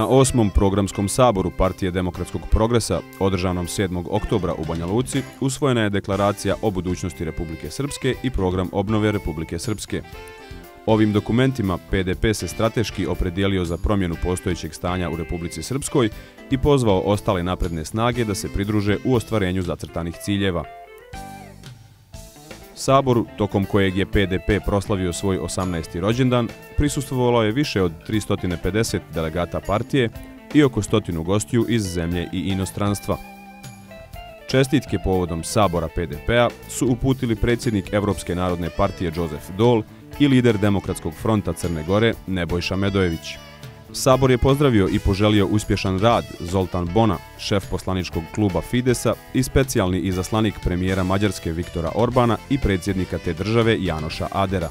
osmom programskom saboru Partije demokratskog progresa, održanom 7. oktobra u Banja Luci, usvojena je deklaracija o budućnosti Republike Srpske i program obnove Republike Srpske. Ovim dokumentima PDP se strateški opredijelio za promjenu postojećeg stanja u Republici Srpskoj i pozvao ostale napredne snage da se pridruže u ostvarenju zacrtanih ciljeva. Saboru, tokom kojeg je PDP proslavio svoj 18. rođendan, prisustvovalo je više od 350 delegata partije i oko stotinu gostiju iz zemlje i inostranstva. Čestitke povodom Sabora PDP-a su uputili predsjednik Evropske narodne partije Josef Dol i lider Demokratskog fronta Crne Gore Nebojša Medojević. Sabor je pozdravio i poželio uspješan rad Zoltan Bona, šef poslaničkog kluba Fidesa i specijalni izaslanik premijera Mađarske Viktora Orbana i predsjednika te države Janoša Adera.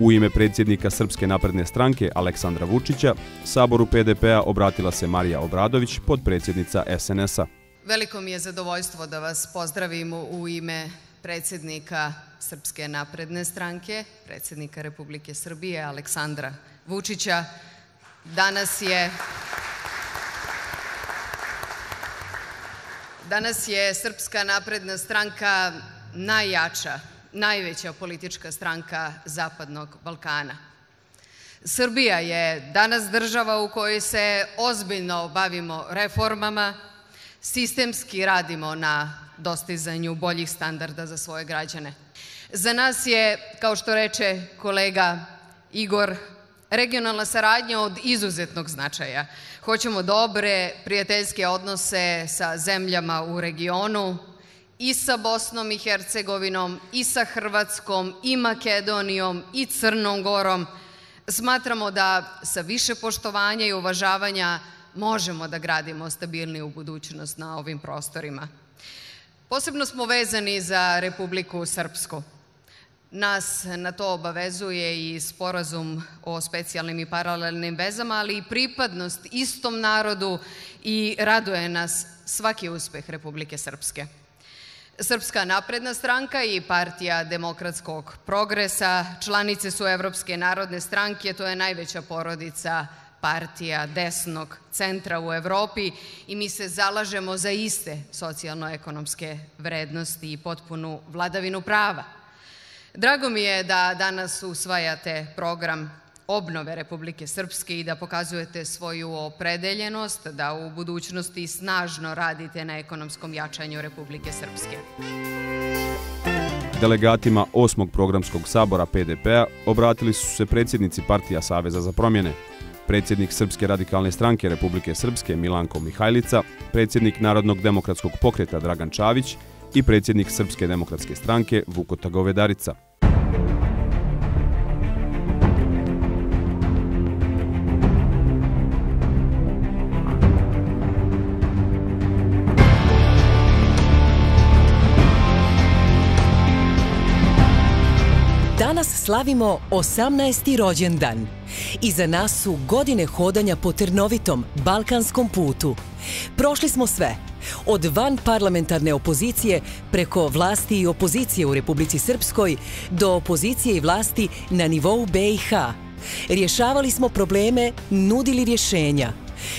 U ime predsjednika Srpske napredne stranke Aleksandra Vučića, Saboru PDP-a obratila se Marija Obradović, podpredsjednica SNS-a. Veliko mi je zadovoljstvo da vas pozdravim u ime predsjednika Srpske napredne stranke, predsjednika Republike Srbije Aleksandra Vučića, Danas je Danas je Srpska napredna stranka najjača, najveća politička stranka Zapadnog Balkana. Srbija je danas država u kojoj se ozbiljno bavimo reformama, sistemski radimo na dostizanju boljih standarda za svoje građane. Za nas je, kao što reče kolega Igor, regionalna saradnja od izuzetnog značaja. Hoćemo dobre prijateljske odnose sa zemljama u regionu, i sa Bosnom i Hercegovinom, i sa Hrvatskom, i Makedonijom, i Crnom Gorom. Smatramo da sa više poštovanja i uvažavanja možemo da gradimo stabilniju budućnost na ovim prostorima. Posebno smo vezani za Republiku Srpsku. Nas na to obavezuje i sporazum o specijalnim i paralelnim vezama, ali i pripadnost istom narodu i raduje nas svaki uspeh Republike Srpske. Srpska napredna stranka i Partija demokratskog progresa članice su Evropske narodne stranke, to je najveća porodica partija desnog centra u Evropi i mi se zalažemo za iste socijalno-ekonomske vrednosti i potpunu vladavinu prava. Drago mi je da danas usvajate program obnove Republike Srpske i da pokazujete svoju opredeljenost da u budućnosti snažno radite na ekonomskom jačanju Republike Srpske. Delegatima osmog programskog sabora PDP-a obratili su se predsjednici Partija Saveza za promjene, predsjednik Srpske radikalne stranke Republike Srpske Milanko Mihajlica, predsjednik Narodnog demokratskog pokreta Dragan Čavić i predsjednik Srpske demokratske stranke Vukota Govedarica. Danas slavimo 18. rođendan. Iza nas su godine hodanja po trnovitom balkanskom putu. Prošli smo sve, od van parlamentarne opozicije preko vlasti i opozicije u Republici Srpskoj do opozicije i vlasti na nivou BiH. Rješavali smo probleme, nudili rješenja.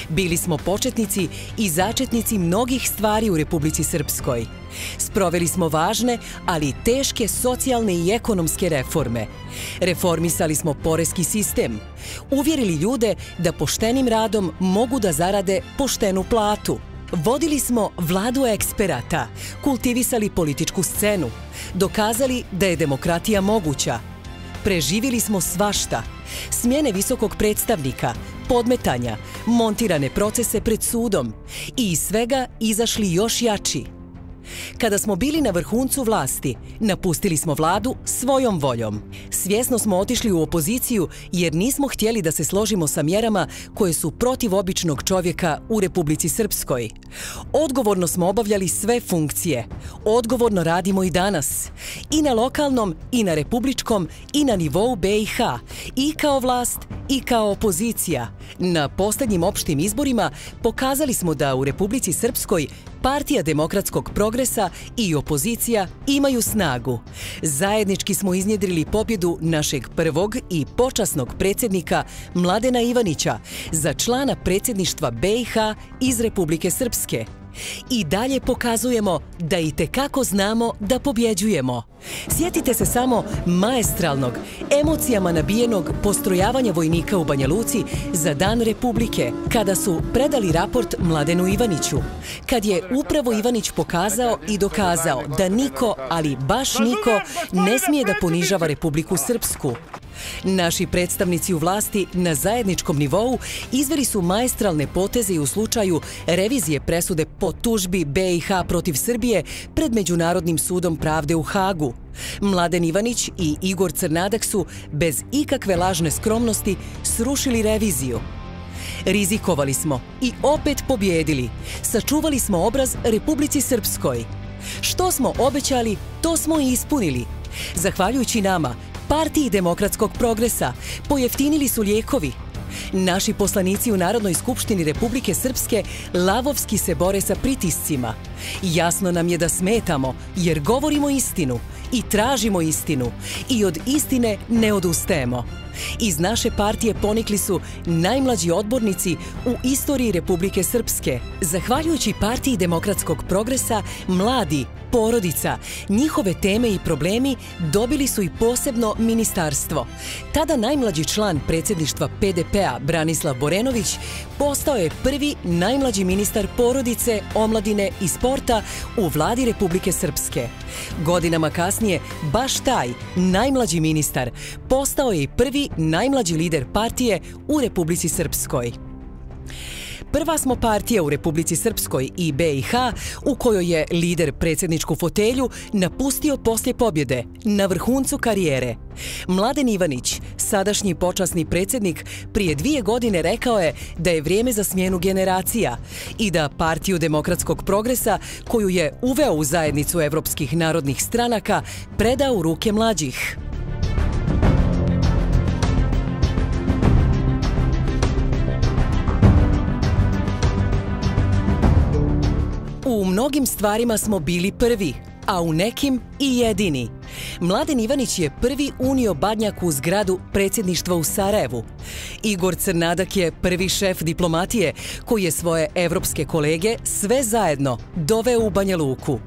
Bili smo početnici i začetnici mnogih stvari u Republici Srpskoj. Sproveli smo važne, ali teške socijalne i ekonomske reforme. Reformisali smo porezki sistem. Uvjerili ljude da poštenim radom mogu da zarade poštenu platu. Vodili smo vladu eksperata, kultivisali političku scenu, dokazali da je demokratija moguća. Preživili smo svašta, smjene visokog predstavnika, podmetanja, montirane procese pred sudom i iz svega izašli još jači. Kada smo bili na vrhuncu vlasti, napustili smo vladu svojom voljom. Svjesno smo otišli u opoziciju jer nismo htjeli da se složimo sa mjerama koje su protiv običnog čovjeka u Republici Srpskoj. Odgovorno smo obavljali sve funkcije. Odgovorno radimo i danas. I na lokalnom, i na republičkom, i na nivou BiH. I kao vlast, i kao opozicija. Na posljednjim opštim izborima pokazali smo da u Republici Srpskoj Partija demokratskog progresa i opozicija imaju snagu. Zajednički smo iznjedrili pobjedu našeg prvog i počasnog predsjednika Mladena Ivanića za člana predsjedništva BiH iz Republike Srpske. I dalje pokazujemo da i tekako znamo da pobjeđujemo. Sjetite se samo maestralnog, emocijama nabijenog postrojavanja vojnika u Banja Luci za Dan Republike, kada su predali raport Mladenu Ivaniću. Kad je upravo Ivanić pokazao i dokazao da niko, ali baš niko, ne smije da ponižava Republiku Srpsku. Naši predstavnici u vlasti na zajedničkom nivou izveli su maestralne poteze i u slučaju revizije presude po tužbi BiH protiv Srbije pred Međunarodnim sudom pravde u Hagu. Mladen Ivanić i Igor Crnadak su, bez ikakve lažne skromnosti, srušili reviziju. Rizikovali smo i opet pobjedili. Sačuvali smo obraz Republici Srpskoj. Što smo obećali, to smo i ispunili. Zahvaljujući nama, Partiji demokratskog progresa pojeftinili su lijekovi. Naši poslanici u Narodnoj skupštini Republike Srpske lavovski se bore sa pritiscima. Jasno nam je da smetamo jer govorimo istinu i tražimo istinu i od istine ne odustajemo. Iz naše partije ponikli su najmlađi odbornici u istoriji Republike Srpske. Zahvaljujući Partiji demokratskog progresa, mladi, porodica, njihove teme i problemi dobili su i posebno ministarstvo. Tada najmlađi član predsjedništva PDP-a Branislav Borenović postao je prvi najmlađi ministar porodice, omladine i sporta u vladi Republike Srpske. Godinama kasnije, baš taj najmlađi ministar postao je i prvi najmlađi lider partije u Republici Srpskoj. Prva smo partija u Republici Srpskoj i BiH u kojoj je lider predsjedničku fotelju napustio poslje pobjede na vrhuncu karijere. Mladen Ivanić, sadašnji počasni predsjednik, prije dvije godine rekao je da je vrijeme za smjenu generacija i da partiju demokratskog progresa, koju je uveo u zajednicu evropskih narodnih stranaka, preda u ruke mlađih. U mnogim stvarima smo bili prvi, a u nekim i jedini. Mladen Ivanić je prvi unio Badnjak u zgradu predsjedništva u Sarajevu. Igor Crnadak je prvi šef diplomatije koji je svoje evropske kolege sve zajedno doveo u Banja Luku.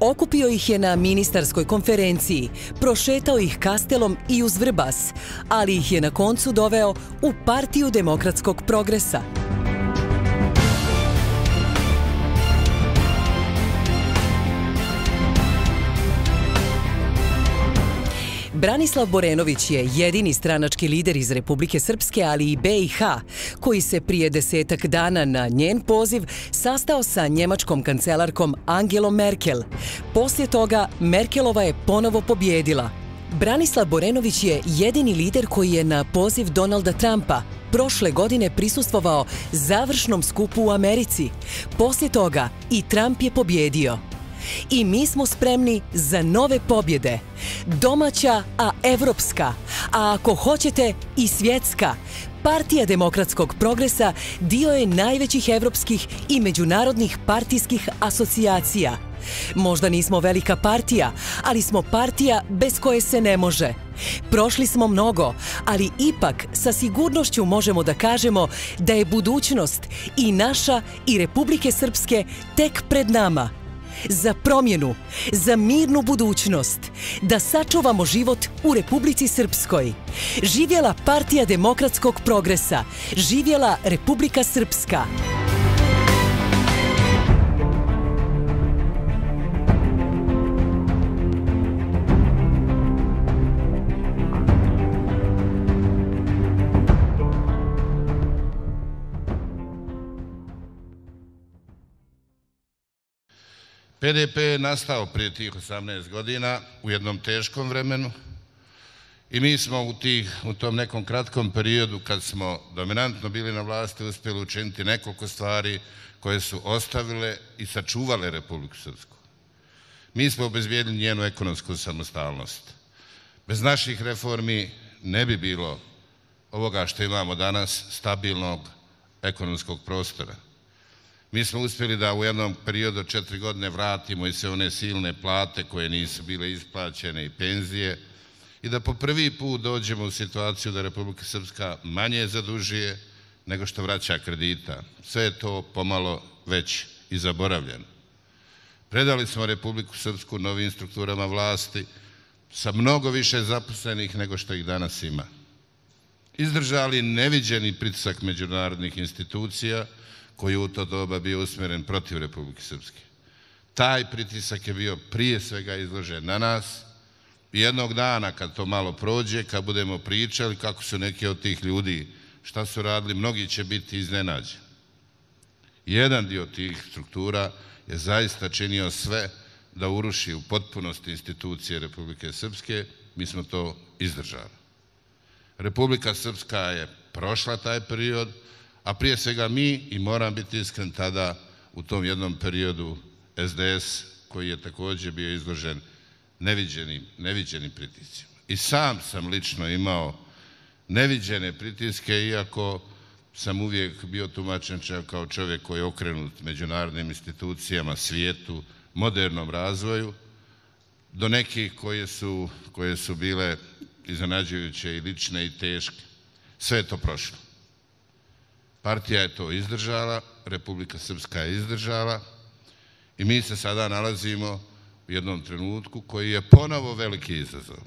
Okupio ih je na ministarskoj konferenciji, prošetao ih kastelom i uz Vrbas, ali ih je na koncu doveo u Partiju demokratskog progresa. Branislav Borenović je jedini stranački lider iz Republike Srpske, ali i BiH, koji se prije desetak dana na njen poziv sastao sa njemačkom kancelarkom Angelom Merkel. Poslije toga Merkelova je ponovo pobjedila. Branislav Borenović je jedini lider koji je na poziv Donalda Trumpa prošle godine prisustvovao završnom skupu u Americi. Poslije toga i Trump je pobjedio. I mi smo spremni za nove pobjede. Domaća, a evropska. A ako hoćete i svjetska. Partija demokratskog progresa dio je najvećih evropskih i međunarodnih partijskih asocijacija. Možda nismo velika partija, ali smo partija bez koje se ne može. Prošli smo mnogo, ali ipak sa sigurnošću možemo da kažemo da je budućnost i naša i Republike Srpske tek pred nama za promjenu, za mirnu budućnost, da sačuvamo život u Republici Srpskoj. Živjela Partija demokratskog progresa, živjela Republika Srpska. PDP je nastao prije tih 18 godina u jednom teškom vremenu i mi smo u, tih, u tom nekom kratkom periodu kad smo dominantno bili na vlasti uspjeli učiniti nekoliko stvari koje su ostavile i sačuvale Republiku Srpsku. Mi smo obezbijedili njenu ekonomsku samostalnost. Bez naših reformi ne bi bilo ovoga što imamo danas stabilnog ekonomskog prostora. Mi smo uspjeli da u jednom periodu četiri godine vratimo i sve one silne plate koje nisu bile isplaćene i penzije i da po prvi put dođemo u situaciju da Republika Srpska manje zadužuje nego što vraća kredita. Sve je to pomalo već i zaboravljeno. Predali smo Republiku Srpsku novim strukturama vlasti sa mnogo više zaposlenih nego što ih danas ima. Izdržali neviđeni pritisak međunarodnih institucija koji u to doba bio usmjeren protiv Republike Srpske. Taj pritisak je bio prije svega izložen na nas i jednog dana kad to malo prođe, kad budemo pričali kako su neki od tih ljudi, šta su radili, mnogi će biti iznenađeni. Jedan dio tih struktura je zaista činio sve da uruši u potpunosti institucije Republike Srpske, mi smo to izdržali. Republika Srpska je prošla taj period, a prije svega mi, i moram biti iskren tada, u tom jednom periodu SDS, koji je također bio izložen neviđenim, neviđenim pritiscima. I sam sam lično imao neviđene pritiske, iako sam uvijek bio tumačen kao čovjek koji je okrenut međunarodnim institucijama, svijetu, modernom razvoju, do nekih koje su, koje su bile iznenađujuće i lične i teške. Sve je to prošlo. Partija je to izdržala, Republika Srpska je izdržala i mi se sada nalazimo u jednom trenutku koji je ponovo veliki izazov.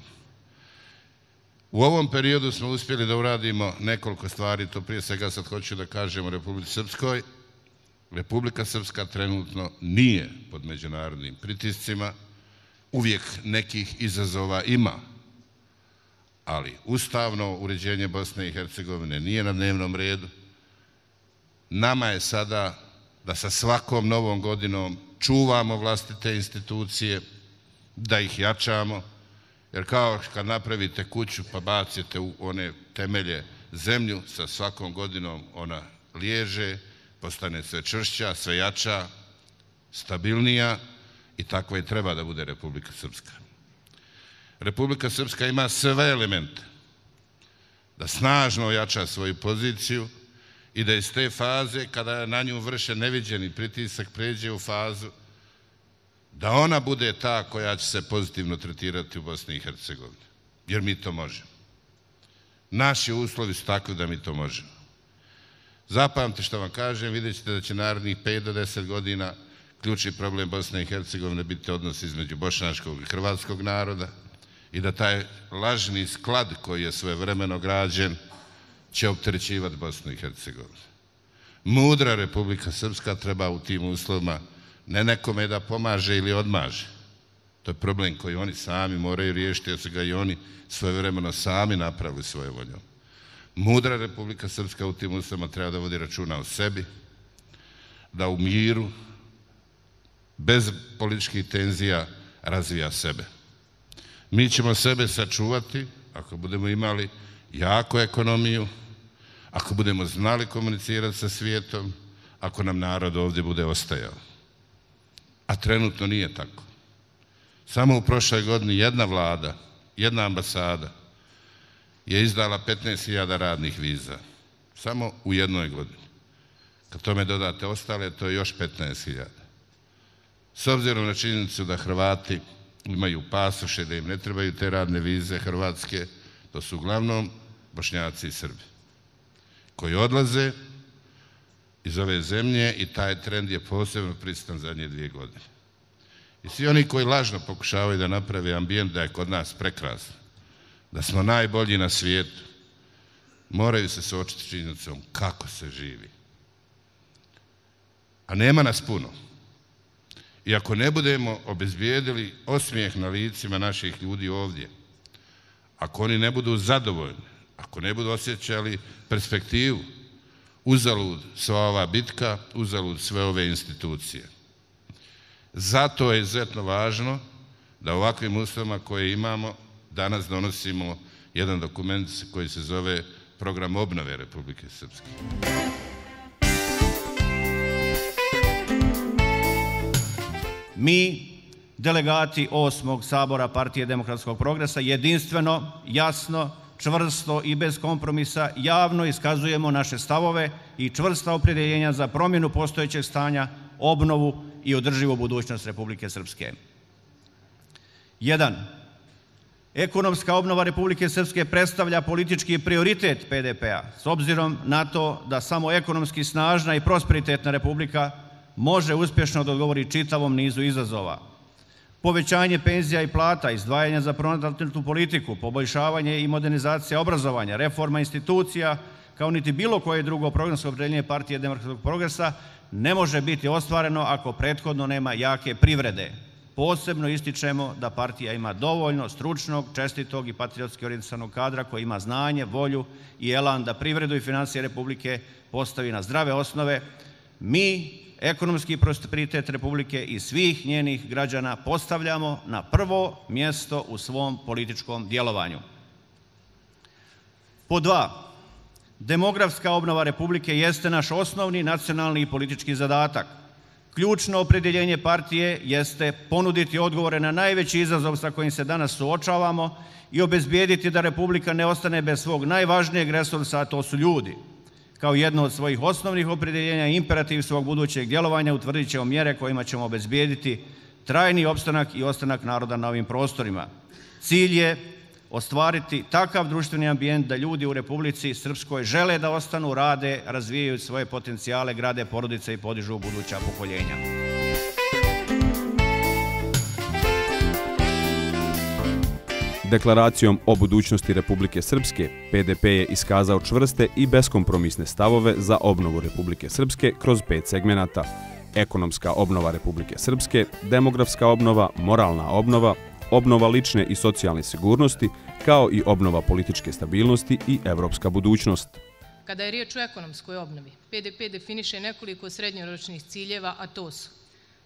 U ovom periodu smo uspjeli da uradimo nekoliko stvari, to prije svega sad hoću da kažem u Republici Srpskoj. Republika Srpska trenutno nije pod međunarodnim pritiscima, uvijek nekih izazova ima, ali ustavno uređenje Bosne i Hercegovine nije na dnevnom redu. Nama je sada da sa svakom novom godinom čuvamo vlastite institucije, da ih jačamo, jer kao kad napravite kuću pa bacite u one temelje zemlju, sa svakom godinom ona liježe, postane sve čvršća, sve jača, stabilnija i takva i treba da bude Republika Srpska. Republika Srpska ima sve elemente da snažno ojača svoju poziciju i da iz te faze, kada na nju vrše neviđeni pritisak, pređe u fazu da ona bude ta koja će se pozitivno tretirati u Bosni i Hercegovini. Jer mi to možemo. Naši uslovi su takvi da mi to možemo. Zapamte što vam kažem, vidjet ćete da će narednih 5 do 10 godina ključni problem Bosne i Hercegovine biti odnos između bošnjačkog i hrvatskog naroda i da taj lažni sklad koji je svoje vremeno građen će opterećivati Bosnu i Hercegovinu. Mudra Republika Srpska treba u tim uslovima ne nekome da pomaže ili odmaže. To je problem koji oni sami moraju riješiti, jer su ga i oni svoje vremeno sami napravili svoje voljom. Mudra Republika Srpska u tim uslovima treba da vodi računa o sebi, da u miru, bez političkih tenzija, razvija sebe. Mi ćemo sebe sačuvati ako budemo imali jako ekonomiju, ako budemo znali komunicirati sa svijetom, ako nam narod ovdje bude ostajao. A trenutno nije tako. Samo u prošloj godini jedna vlada, jedna ambasada je izdala 15.000 radnih viza. Samo u jednoj godini. Kad tome dodate ostale, to je još 15.000. S obzirom na činjenicu da Hrvati imaju pasoše, da im ne trebaju te radne vize Hrvatske, to su uglavnom Bošnjaci i Srbi, koji odlaze iz ove zemlje i taj trend je posebno pristan zadnje dvije godine. I svi oni koji lažno pokušavaju da naprave ambijent da je kod nas prekrasno, da smo najbolji na svijetu, moraju se suočiti činjenicom kako se živi. A nema nas puno. I ako ne budemo obezbijedili osmijeh na licima naših ljudi ovdje, ako oni ne budu zadovoljni, ako ne budu osjećali perspektivu, uzalud sva ova bitka, uzalud sve ove institucije. Zato je izuzetno važno da ovakvim uslovima koje imamo danas donosimo jedan dokument koji se zove Program obnove Republike Srpske. Mi, delegati osmog sabora Partije demokratskog progresa, jedinstveno, jasno, čvrsto i bez kompromisa javno iskazujemo naše stavove i čvrsta opredjeljenja za promjenu postojećeg stanja, obnovu i održivu budućnost Republike Srpske. 1. Ekonomska obnova Republike Srpske predstavlja politički prioritet PDP-a, s obzirom na to da samo ekonomski snažna i prosperitetna Republika može uspješno da odgovori čitavom nizu izazova. Povećanje penzija i plata, izdvajanja za pronatalitetnu politiku, poboljšavanje i modernizacija obrazovanja, reforma institucija, kao niti bilo koje drugo programsko opredeljenje partije demokratskog progresa ne može biti ostvareno ako prethodno nema jake privrede. Posebno ističemo da partija ima dovoljno stručnog, čestitog i patriotski orijentisanog kadra koji ima znanje, volju i elan da privredu i financije Republike postavi na zdrave osnove. Mi ekonomski prosperitet Republike i svih njenih građana postavljamo na prvo mjesto u svom političkom djelovanju. Po dva, demografska obnova Republike jeste naš osnovni nacionalni i politički zadatak. Ključno opredjeljenje partije jeste ponuditi odgovore na najveći izazov sa kojim se danas suočavamo i obezbijediti da Republika ne ostane bez svog najvažnijeg resursa, a to su ljudi. Kao jedno od svojih osnovnih opredjeljenja i imperativ svog budućeg djelovanja utvrdit ćemo mjere kojima ćemo obezbijediti trajni opstanak i ostanak naroda na ovim prostorima. Cilj je ostvariti takav društveni ambijent da ljudi u Republici Srpskoj žele da ostanu, rade, razvijaju svoje potencijale, grade porodice i podižu buduća pokoljenja. Deklaracijom o budućnosti Republike Srpske, PDP je iskazao čvrste i beskompromisne stavove za obnovu Republike Srpske kroz pet segmenata. Ekonomska obnova Republike Srpske, demografska obnova, moralna obnova, obnova lične i socijalne sigurnosti, kao i obnova političke stabilnosti i evropska budućnost. Kada je riječ o ekonomskoj obnovi, PDP definiše nekoliko srednjoročnih ciljeva, a to su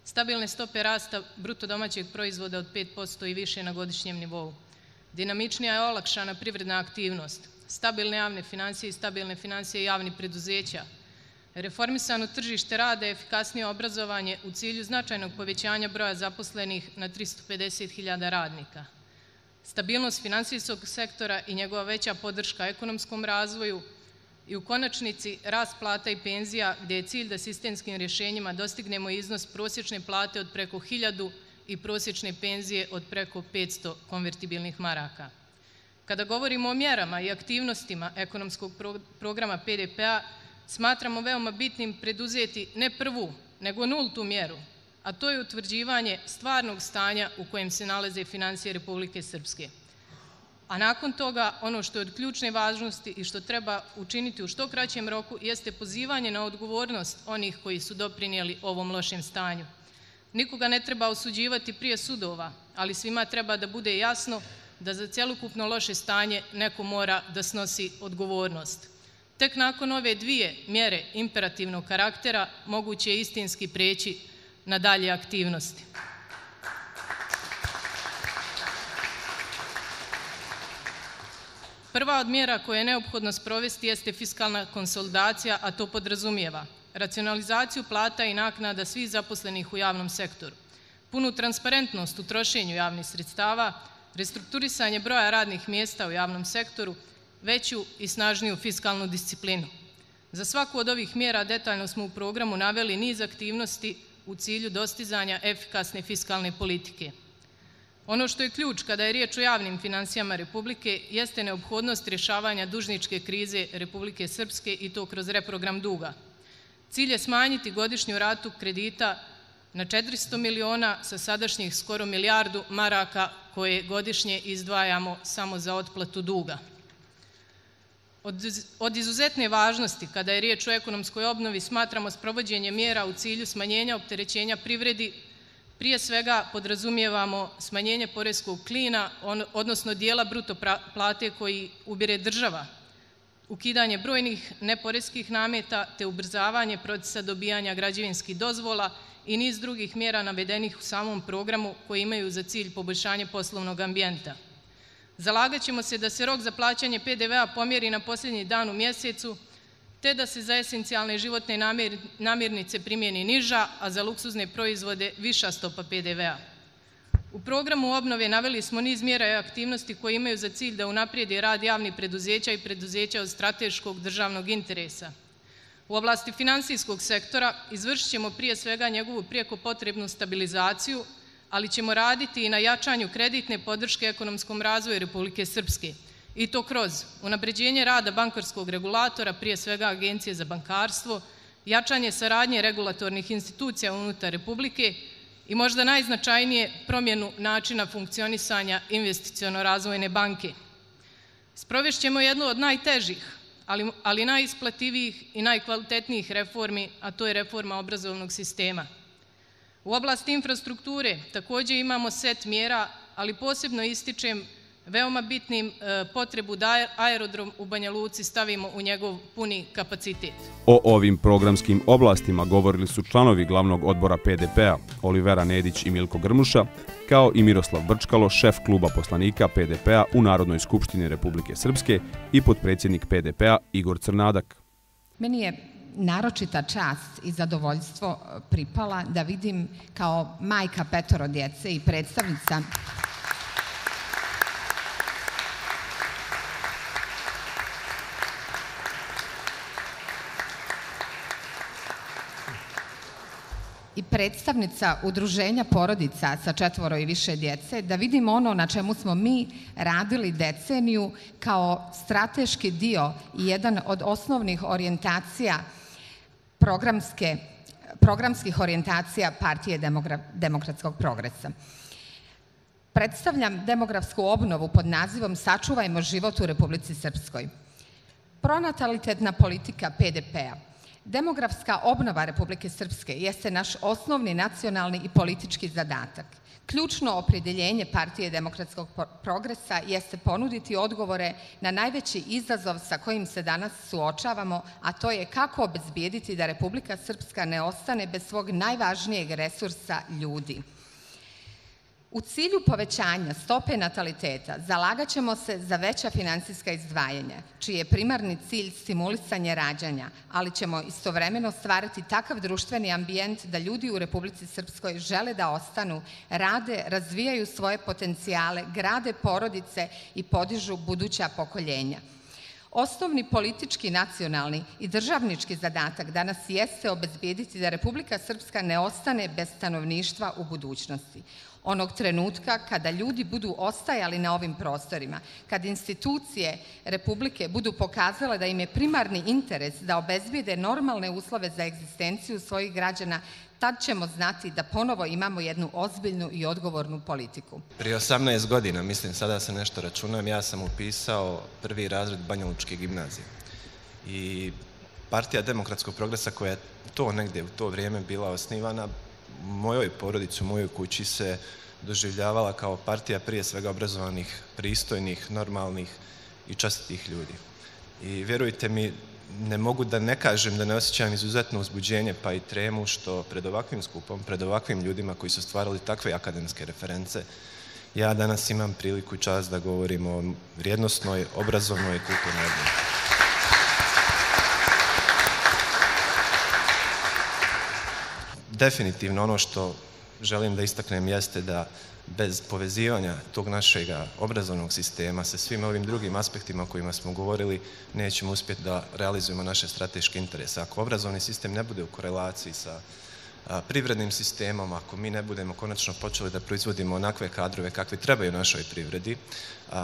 stabilne stope rasta bruto domaćeg proizvoda od 5% i više na godišnjem nivou, dinamičnija je olakšana privredna aktivnost, stabilne javne financije i stabilne financije javnih preduzeća, reformisano tržište rada i efikasnije obrazovanje u cilju značajnog povećanja broja zaposlenih na 350.000 radnika, stabilnost finansijskog sektora i njegova veća podrška ekonomskom razvoju i u konačnici rast plata i penzija gdje je cilj da sistemskim rješenjima dostignemo iznos prosječne plate od preko 1000 i prosječne penzije od preko 500 konvertibilnih maraka. Kada govorimo o mjerama i aktivnostima ekonomskog programa PDP-a, smatramo veoma bitnim preduzeti ne prvu, nego nultu mjeru, a to je utvrđivanje stvarnog stanja u kojem se nalaze financije Republike Srpske. A nakon toga, ono što je od ključne važnosti i što treba učiniti u što kraćem roku, jeste pozivanje na odgovornost onih koji su doprinijeli ovom lošem stanju. Nikoga ne treba osuđivati prije sudova, ali svima treba da bude jasno da za celokupno loše stanje neko mora da snosi odgovornost. Tek nakon ove dvije mjere imperativnog karaktera moguće je istinski preći na dalje aktivnosti. Prva od mjera koje je neophodno sprovesti jeste fiskalna konsolidacija, a to podrazumijeva racionalizaciju plata i naknada svih zaposlenih u javnom sektoru, punu transparentnost u trošenju javnih sredstava, restrukturisanje broja radnih mjesta u javnom sektoru, veću i snažniju fiskalnu disciplinu. Za svaku od ovih mjera detaljno smo u programu naveli niz aktivnosti u cilju dostizanja efikasne fiskalne politike. Ono što je ključ kada je riječ o javnim financijama Republike jeste neophodnost rješavanja dužničke krize Republike Srpske i to kroz reprogram duga. Cilj je smanjiti godišnju ratu kredita na 400 miliona sa sadašnjih skoro milijardu maraka koje godišnje izdvajamo samo za otplatu duga. Od izuzetne važnosti kada je riječ o ekonomskoj obnovi smatramo sprovođenje mjera u cilju smanjenja opterećenja privredi. Prije svega podrazumijevamo smanjenje poreskog klina, odnosno dijela bruto plate koji ubire država, ukidanje brojnih neporeskih nameta te ubrzavanje procesa dobijanja građevinskih dozvola i niz drugih mjera navedenih u samom programu koji imaju za cilj poboljšanje poslovnog ambijenta. Zalagat ćemo se da se rok za plaćanje PDV-a pomjeri na posljednji dan u mjesecu, te da se za esencijalne životne namirnice primjeni niža, a za luksuzne proizvode viša stopa PDV-a. U programu obnove naveli smo niz mjera i aktivnosti koje imaju za cilj da unaprijedi rad javnih preduzeća i preduzeća od strateškog državnog interesa. U oblasti finansijskog sektora izvršit ćemo prije svega njegovu prijeko potrebnu stabilizaciju, ali ćemo raditi i na jačanju kreditne podrške ekonomskom razvoju Republike Srpske i to kroz unapređenje rada bankarskog regulatora, prije svega Agencije za bankarstvo, jačanje saradnje regulatornih institucija unutar Republike i možda najznačajnije promjenu načina funkcionisanja investiciono-razvojne banke. Sprovešćemo jednu od najtežih, ali, ali najisplativijih i najkvalitetnijih reformi, a to je reforma obrazovnog sistema. U oblasti infrastrukture također imamo set mjera, ali posebno ističem veoma bitnim e, potrebu da aerodrom u Banja Luci stavimo u njegov puni kapacitet. O ovim programskim oblastima govorili su članovi glavnog odbora PDP-a Olivera Nedić i Milko Grmuša, kao i Miroslav Brčkalo, šef kluba poslanika PDP-a u Narodnoj skupštini Republike Srpske i podpredsjednik PDP-a Igor Crnadak. Meni je naročita čast i zadovoljstvo pripala da vidim kao majka petoro djece i predstavnica i predstavnica udruženja porodica sa četvoro i više djece, da vidimo ono na čemu smo mi radili deceniju kao strateški dio i jedan od osnovnih orijentacija programske, programskih orijentacija Partije demokratskog progresa. Predstavljam demografsku obnovu pod nazivom Sačuvajmo život u Republici Srpskoj. Pronatalitetna politika PDP-a Demografska obnova Republike Srpske jeste naš osnovni nacionalni i politički zadatak. Ključno opredeljenje Partije demokratskog progresa jeste ponuditi odgovore na najveći izazov sa kojim se danas suočavamo, a to je kako obezbijediti da Republika Srpska ne ostane bez svog najvažnijeg resursa ljudi. U cilju povećanja stope nataliteta zalagat ćemo se za veća finansijska izdvajanja, čiji je primarni cilj stimulisanje rađanja, ali ćemo istovremeno stvarati takav društveni ambijent da ljudi u Republici Srpskoj žele da ostanu, rade, razvijaju svoje potencijale, grade porodice i podižu buduća pokoljenja. Osnovni politički, nacionalni i državnički zadatak danas jeste obezbijediti da Republika Srpska ne ostane bez stanovništva u budućnosti onog trenutka kada ljudi budu ostajali na ovim prostorima, kad institucije Republike budu pokazale da im je primarni interes da obezbijede normalne uslove za egzistenciju svojih građana, tad ćemo znati da ponovo imamo jednu ozbiljnu i odgovornu politiku. Prije 18 godina, mislim, sada se nešto računam, ja sam upisao prvi razred Banja Lučke gimnazije. I Partija demokratskog progresa koja je to negdje u to vrijeme bila osnivana, mojoj porodici, u mojoj kući se doživljavala kao partija prije svega obrazovanih, pristojnih, normalnih i častitih ljudi. I vjerujte mi, ne mogu da ne kažem da ne osjećam izuzetno uzbuđenje pa i tremu što pred ovakvim skupom, pred ovakvim ljudima koji su stvarali takve akademske reference, ja danas imam priliku i čast da govorim o vrijednostnoj, obrazovnoj i kulturnoj obnovi. Definitivno ono što želim da istaknem jeste da bez povezivanja tog našeg obrazovnog sistema sa svim ovim drugim aspektima o kojima smo govorili, nećemo uspjeti da realizujemo naše strateške interese. Ako obrazovni sistem ne bude u korelaciji sa privrednim sistemom, ako mi ne budemo konačno počeli da proizvodimo onakve kadrove kakve trebaju našoj privredi,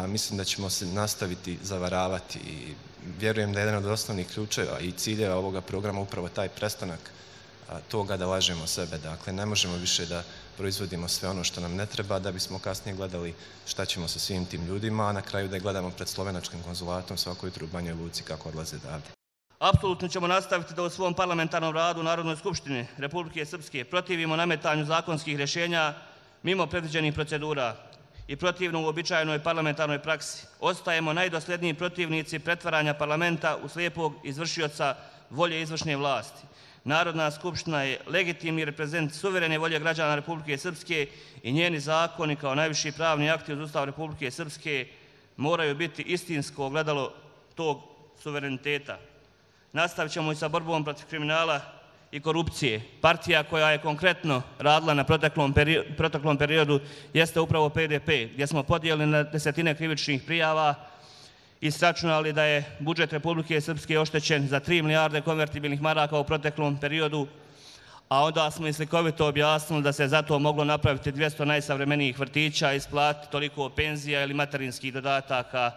mislim da ćemo se nastaviti zavaravati i vjerujem da je jedan od osnovnih ključeva i ciljeva ovoga programa upravo taj prestanak toga da lažemo sebe. Dakle, ne možemo više da proizvodimo sve ono što nam ne treba da bismo kasnije gledali šta ćemo sa svim tim ljudima, a na kraju da gledamo pred slovenačkim konzulatom svako jutro u Banjoj Luci kako odlaze davde. Apsolutno ćemo nastaviti da u svom parlamentarnom radu Narodnoj skupštini Republike Srpske protivimo nametanju zakonskih rješenja mimo predviđenih procedura i protivno u običajnoj parlamentarnoj praksi. Ostajemo najdosljedniji protivnici pretvaranja parlamenta u slijepog izvršioca volje izvršne vlasti. Narodna skupština je legitimni reprezent suverene volje građana Republike Srpske i njeni zakoni kao najviši pravni akti od Ustava Republike Srpske moraju biti istinsko ogledalo tog suvereniteta. Nastavit ćemo i sa borbom protiv kriminala i korupcije. Partija koja je konkretno radila na proteklom, proteklom periodu jeste upravo PDP, gdje smo podijelili na desetine krivičnih prijava i sračunali da je budžet Republike Srpske oštećen za 3 milijarde konvertibilnih maraka u proteklom periodu, a onda smo i slikovito objasnili da se zato moglo napraviti 200 najsavremenijih vrtića, isplatiti toliko penzija ili materinskih dodataka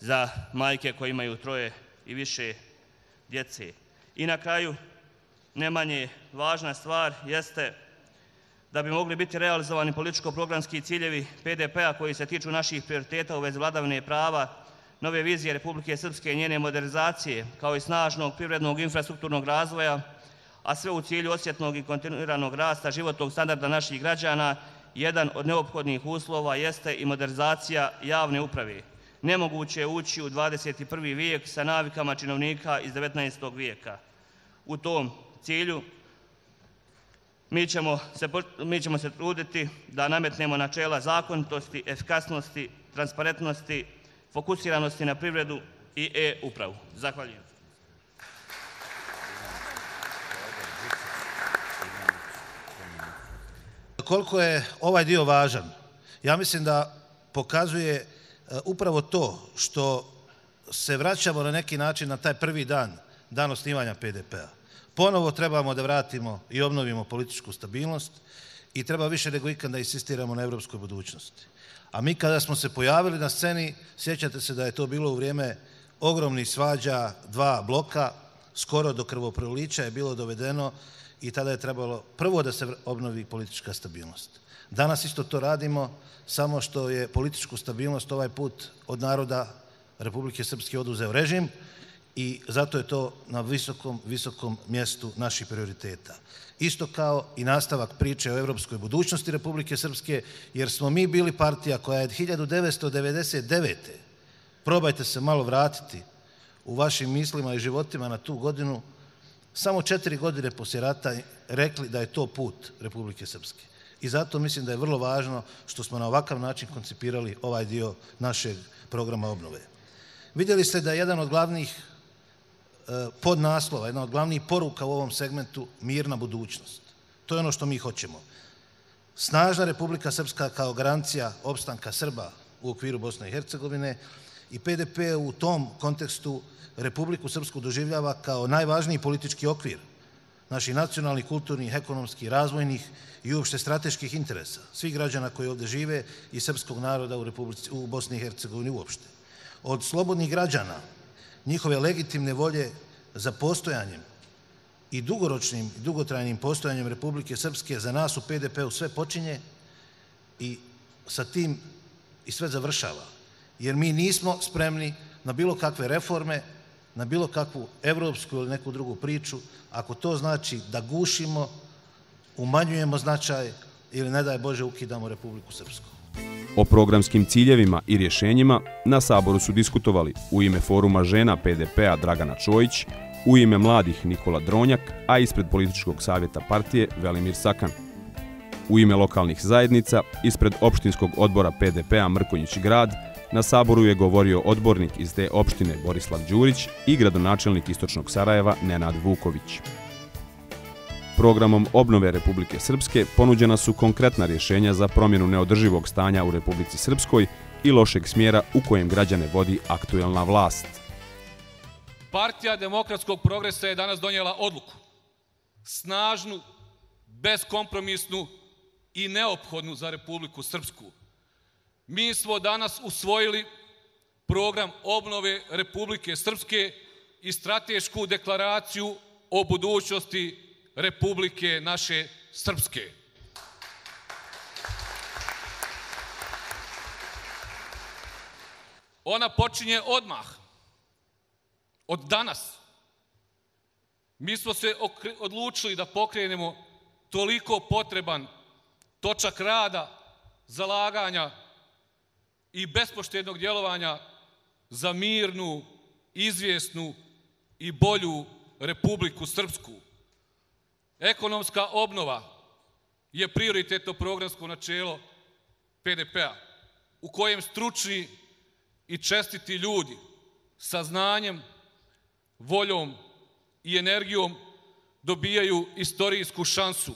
za majke koje imaju troje i više djece. I na kraju, ne manje važna stvar jeste da bi mogli biti realizovani političko-programski ciljevi PDP-a koji se tiču naših prioriteta u vezi vladavine prava, nove vizije Republike Srpske i njene modernizacije, kao i snažnog privrednog infrastrukturnog razvoja, a sve u cilju osjetnog i kontinuiranog rasta životnog standarda naših građana, jedan od neophodnih uslova jeste i modernizacija javne uprave. Nemoguće je ući u 21. vijek sa navikama činovnika iz 19. vijeka. U tom cilju mi ćemo se, mi ćemo se truditi da nametnemo načela zakonitosti, efikasnosti, transparentnosti, fokusiranosti na privredu i e-upravu. Zahvaljujem. Koliko je ovaj dio važan? Ja mislim da pokazuje e, upravo to što se vraćamo na neki način na taj prvi dan, dan osnivanja PDP-a. Ponovo trebamo da vratimo i obnovimo političku stabilnost i treba više nego ikada da insistiramo na evropskoj budućnosti. A mi kada smo se pojavili na sceni, sjećate se da je to bilo u vrijeme ogromnih svađa, dva bloka, skoro do krvoprolića je bilo dovedeno i tada je trebalo prvo da se obnovi politička stabilnost. Danas isto to radimo, samo što je političku stabilnost ovaj put od naroda Republike Srpske oduzeo režim i zato je to na visokom, visokom mjestu naših prioriteta. Isto kao i nastavak priče o evropskoj budućnosti Republike Srpske, jer smo mi bili partija koja je 1999. Probajte se malo vratiti u vašim mislima i životima na tu godinu, samo četiri godine poslije rata rekli da je to put Republike Srpske. I zato mislim da je vrlo važno što smo na ovakav način koncipirali ovaj dio našeg programa obnove. Vidjeli ste da je jedan od glavnih podnaslova, jedna od glavnih poruka u ovom segmentu mirna budućnost. To je ono što mi hoćemo. Snažna Republika Srpska kao garancija opstanka Srba u okviru Bosne i Hercegovine i PDP u tom kontekstu Republiku Srpsku doživljava kao najvažniji politički okvir naših nacionalnih, kulturnih, ekonomskih, razvojnih i uopšte strateških interesa svih građana koji ovde žive i srpskog naroda u, Republici, u Bosni i Hercegovini uopšte. Od slobodnih građana, njihove legitimne volje za postojanjem i dugoročnim i dugotrajnim postojanjem Republike Srpske za nas u PDP-u sve počinje i sa tim i sve završava. Jer mi nismo spremni na bilo kakve reforme na bilo kakvu evropsku ili neku drugu priču, ako to znači da gušimo, umanjujemo značaj ili ne daj Bože ukidamo Republiku Srpsku. O programskim ciljevima i rješenjima na Saboru su diskutovali u ime foruma žena PDP-a Dragana Čojić, u ime mladih Nikola Dronjak, a ispred političkog savjeta partije Velimir Sakan. U ime lokalnih zajednica, ispred opštinskog odbora PDP-a Mrkonjić grad, Na saboru je govorio odbornik iz te opštine Borislav Đurić i gradonačelnik Istočnog Sarajeva Nenad Vuković. Programom obnove Republike Srpske ponuđena su konkretna rješenja za promjenu neodrživog stanja u Republici Srpskoj i lošeg smjera u kojem građane vodi aktuelna vlast. Partija demokratskog progresa je danas donijela odluku. Snažnu, beskompromisnu i neophodnu za Republiku Srpsku – Mi smo danas usvojili program obnove Republike Srpske i stratešku deklaraciju o budućnosti Republike naše Srpske. Ona počinje odmah, od danas. Mi smo se odlučili da pokrenemo toliko potreban točak rada, zalaganja, i bespoštednog djelovanja za mirnu, izvjesnu i bolju Republiku Srpsku. Ekonomska obnova je prioritetno programsko načelo PDP-a, u kojem stručni i čestiti ljudi sa znanjem, voljom i energijom dobijaju istorijsku šansu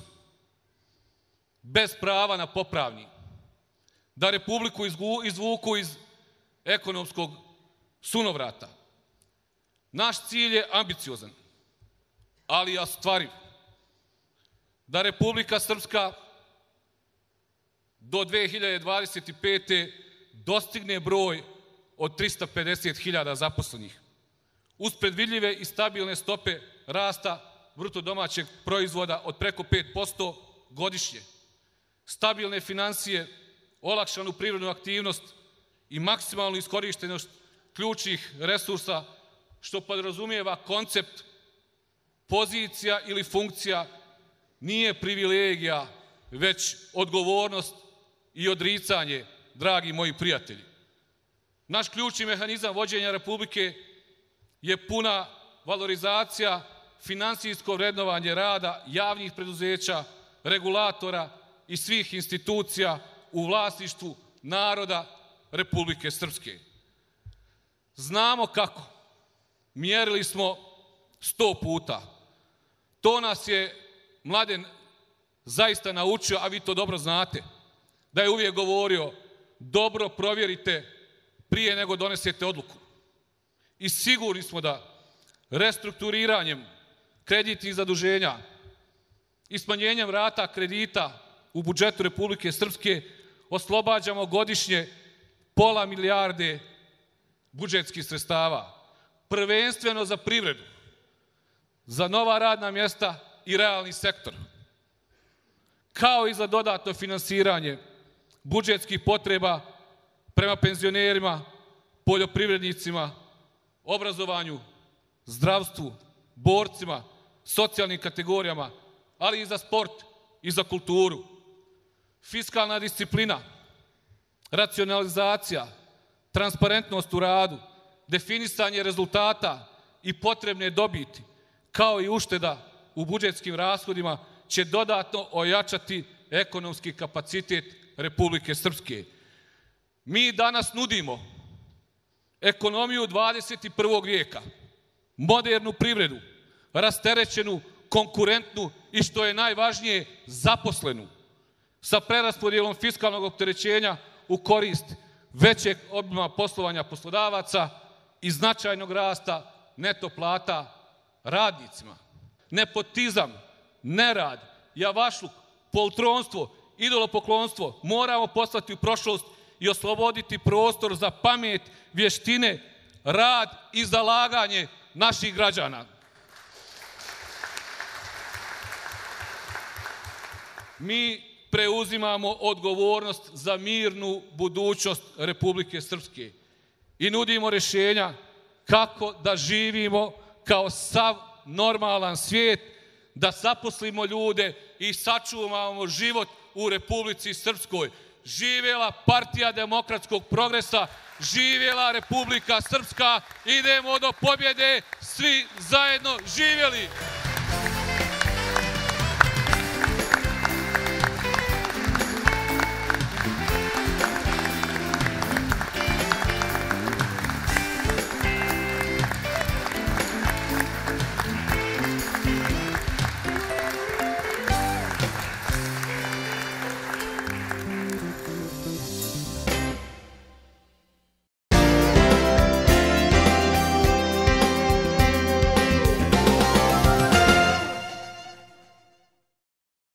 bez prava na popravni, da Republiku izvuku iz ekonomskog sunovrata. Naš cilj je ambiciozan, ali ostvariv. Da Republika Srpska do 2025. dostigne broj od 350.000 zaposlenih. Uz predvidljive i stabilne stope rasta bruto domaćeg proizvoda od preko 5% godišnje, stabilne financije, olakšanu privrednu aktivnost i maksimalnu iskorištenost ključnih resursa, što podrazumijeva koncept pozicija ili funkcija nije privilegija, već odgovornost i odricanje, dragi moji prijatelji. Naš ključni mehanizam vođenja Republike je puna valorizacija, finansijsko vrednovanje rada javnih preduzeća, regulatora i svih institucija u vlasništvu naroda Republike Srpske. Znamo kako. Mjerili smo sto puta. To nas je Mladen zaista naučio, a vi to dobro znate, da je uvijek govorio dobro provjerite prije nego donesete odluku. I sigurni smo da restrukturiranjem kreditnih zaduženja i smanjenjem rata kredita u budžetu Republike Srpske oslobađamo godišnje pola milijarde budžetskih sredstava, prvenstveno za privredu, za nova radna mjesta i realni sektor, kao i za dodatno finansiranje budžetskih potreba prema penzionerima, poljoprivrednicima, obrazovanju, zdravstvu, borcima, socijalnim kategorijama, ali i za sport i za kulturu. Fiskalna disciplina, racionalizacija, transparentnost u radu, definisanje rezultata i potrebne dobiti, kao i ušteda u budžetskim rashodima, će dodatno ojačati ekonomski kapacitet Republike Srpske. Mi danas nudimo ekonomiju 21. vijeka, modernu privredu, rasterećenu, konkurentnu i što je najvažnije zaposlenu sa preraspodjelom fiskalnog opterećenja u korist većeg obima poslovanja poslodavaca i značajnog rasta neto plata radnicima. Nepotizam, nerad, javašluk, poltronstvo, idolopoklonstvo moramo poslati u prošlost i osloboditi prostor za pamet, vještine, rad i zalaganje naših građana. Mi preuzimamo odgovornost za mirnu budućnost Republike Srpske i nudimo rješenja kako da živimo kao sav normalan svijet, da zaposlimo ljude i sačuvamo život u Republici Srpskoj. Živjela partija demokratskog progresa, živjela Republika Srpska, idemo do pobjede, svi zajedno živjeli!